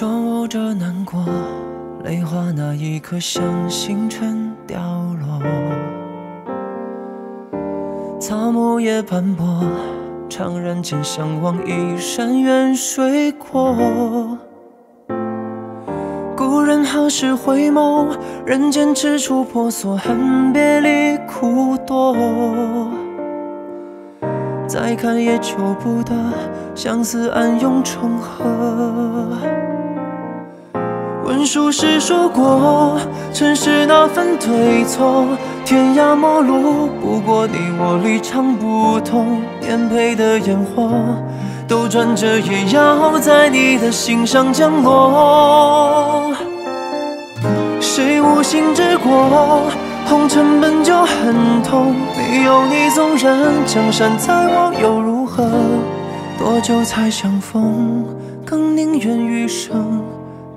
守着难过，泪花那一刻像星辰掉落，草木也斑驳，怅然间相望一山远水阔。故人何时回眸？人间此处婆娑，恨别离苦多。再看也求不得，相思暗涌成河。问书时说过，尘世那份对错，天涯陌路，不过你我立场不同。颠沛的烟火，兜转着也要在你的心上降落。谁无心之过？红尘本就很痛，没有你，纵然江山再望又如何？多久才相逢？更宁愿余生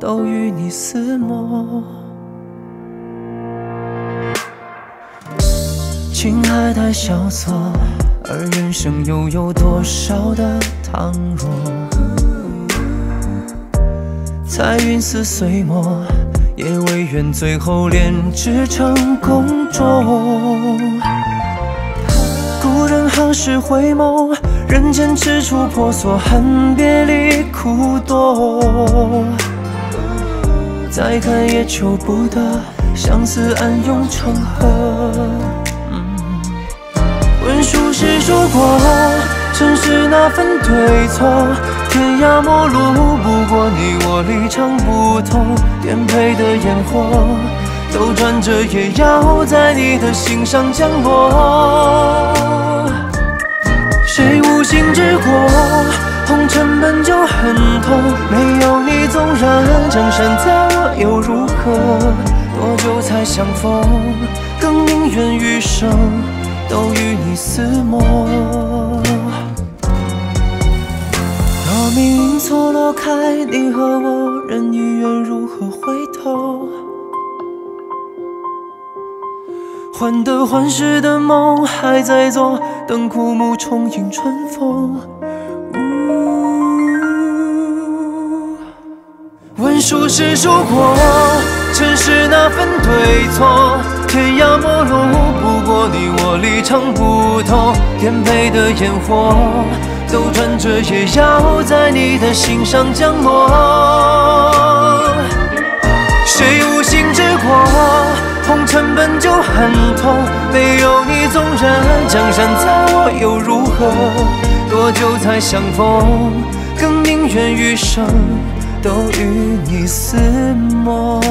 都与你厮磨。情海太萧索，而人生又有多少的倘若？彩云似碎末。也未愿最后炼制成公主。故人何时回眸？人间此处婆娑，恨别离再看也求不得，相思暗涌成河。问书时说过，尘世那份对错。天涯陌路，不过你我立场不同。颠沛的烟火，兜转着也要在你的心上降落。谁无心之过？红尘本就很痛，没有你，纵然江山再又如何？多久才相逢？更宁愿余生都与你厮磨。若命运错落开，你和我，人已远，如何回头？患得患失的梦还在做，等枯木重迎春风。问书时说过，尘世那份对错，天涯陌路，不过你我立场不同，颠沛的烟火。兜转着也要在你的心上降落。谁无心之过？红尘本就很痛，没有你，纵然江山在我又如何？多久才相逢？更宁愿余生都与你厮磨。